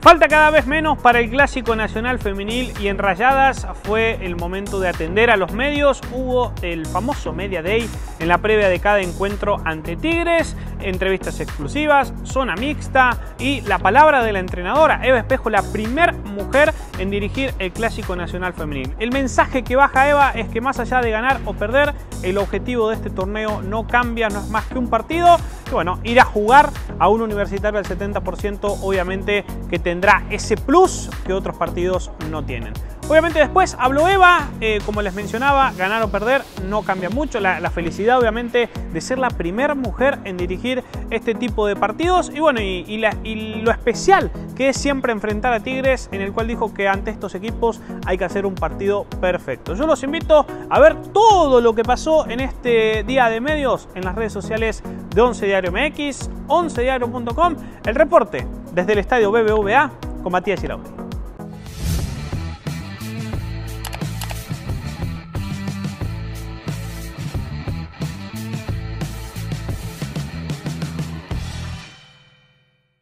Falta cada vez menos para el Clásico Nacional Femenil y en Rayadas fue el momento de atender a los medios. Hubo el famoso Media Day en la previa de cada encuentro ante Tigres, entrevistas exclusivas, zona mixta y la palabra de la entrenadora, Eva Espejo, la primer mujer en dirigir el Clásico Nacional Femenil. El mensaje que baja Eva es que más allá de ganar o perder, el objetivo de este torneo no cambia, no es más que un partido. Y bueno, ir a jugar a un universitario al 70%, obviamente que tendrá ese plus que otros partidos no tienen. Obviamente después habló Eva, eh, como les mencionaba, ganar o perder no cambia mucho. La, felicidad obviamente de ser la primera mujer en dirigir este tipo de partidos y bueno, y, lo especial que es siempre enfrentar a Tigres, en el cual dijo que ante estos equipos hay que hacer un partido perfecto. Yo los invito a ver todo lo que pasó en este día de medios en las redes sociales de 11 Diario MX, 11diario.com, el reporte desde el estadio BBVA con Matías Giraud.